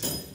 that.